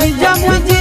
Jump with you.